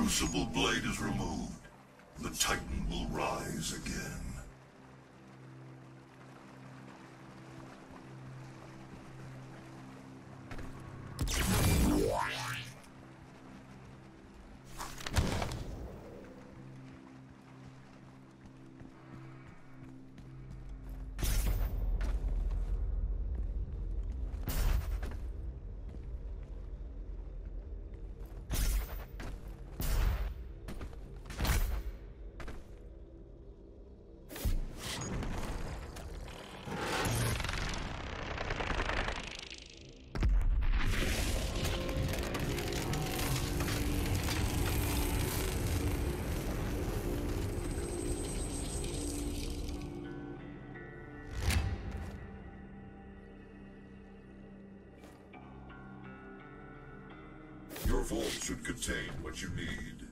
Crucible blade is removed, the Titan will rise again. Vault should contain what you need.